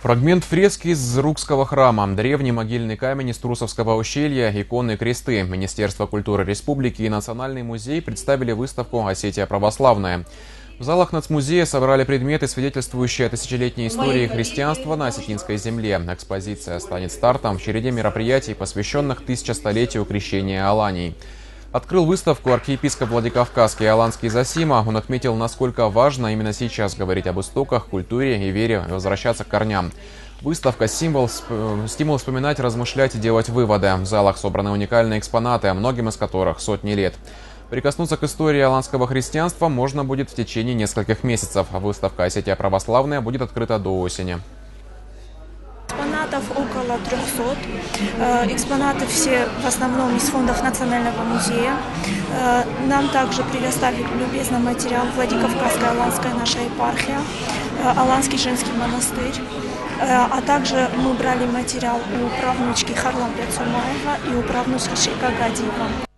Фрагмент фрески из Рукского храма, древний могильный камень из Трусовского ущелья, иконы кресты. Министерство культуры республики и Национальный музей представили выставку «Осетия православная». В залах нацмузея собрали предметы, свидетельствующие о тысячелетней истории христианства на осетинской земле. Экспозиция станет стартом в череде мероприятий, посвященных тысячестолетию крещения Аланий. Открыл выставку архиепископ Владикавказский Аланский Засима. Он отметил, насколько важно именно сейчас говорить об истоках, культуре и вере и возвращаться к корням. Выставка – символ, стимул вспоминать, размышлять и делать выводы. В залах собраны уникальные экспонаты, многим из которых сотни лет. Прикоснуться к истории аланского христианства можно будет в течение нескольких месяцев. Выставка «Осетия православная» будет открыта до осени экспонатов около 300. Э, экспонаты все в основном из фондов Национального музея. Э, нам также предоставили любезно материал Владикавказская Аланская наша епархия, э, Аланский женский монастырь. А также мы брали материал у правнучки Харлам Цумаева и у правнучки Шейка Гадиева.